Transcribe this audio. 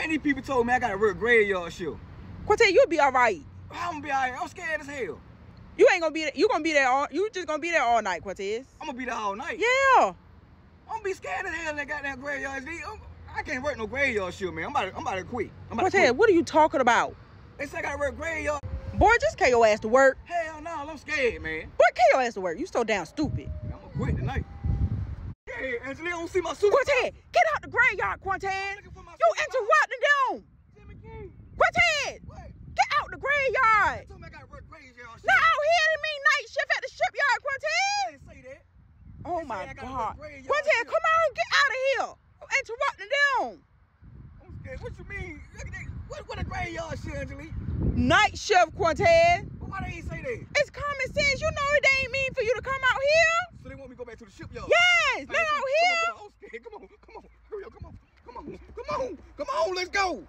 Many people told me I gotta work graveyard shift. Quintez, you'll be all right. I'm gonna be alright. I'm scared as hell. You ain't gonna be there. You gonna be there all. You just gonna be there all night, Quintez. I'm gonna be there all night. Yeah. I'm gonna be scared as hell. In that goddamn graveyard. I'm- can't work no graveyard shift, man. I'm about to, I'm about to quit. I'm about to quit. what are you talking about? They say I gotta work graveyard. Boy, just carry your ass to work. Hell no, I'm scared, man. Boy, carry your ass to work. You so damn stupid. I'm gonna quit tonight. Hey, Angela, I don't see my suit. Quintez, get out the graveyard, Quintez. looking for my You supervisor. interrupting them. Jimmy King. Quintez, What? get out the graveyard. Told me I gotta work graveyard shift. Not out here to mean night shift at the shipyard, I Quintez. didn't say that. Oh my God. graveyard Quintez, come on, get out of here. I'm interrupting them. I'm scared. What you mean? Look at that. What, what a graveyard Angelique? Night shift, Quintez. But why they ain't say that? It's common sense. You know it ain't mean for you to come out here. So they want me to go back to the shipyard? Yes, not out come here. on, come on, I'm scared. Come on, come on. Hurry up, come on. Come on, come on, come on, let's go.